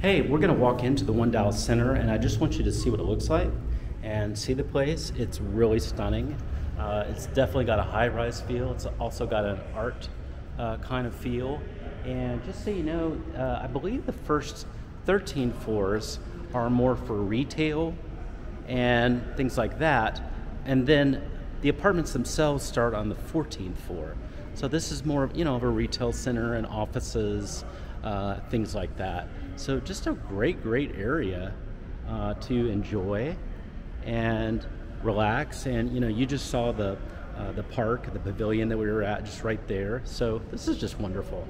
Hey, we're going to walk into the One Dallas Center, and I just want you to see what it looks like and see the place. It's really stunning. Uh, it's definitely got a high rise feel, it's also got an art uh, kind of feel. And just so you know, uh, I believe the first 13 floors are more for retail and things like that. And then the apartments themselves start on the 14th floor. So this is more, you know, of a retail center and offices, uh, things like that. So just a great, great area uh, to enjoy and relax. And you know, you just saw the uh, the park, the pavilion that we were at, just right there. So this is just wonderful.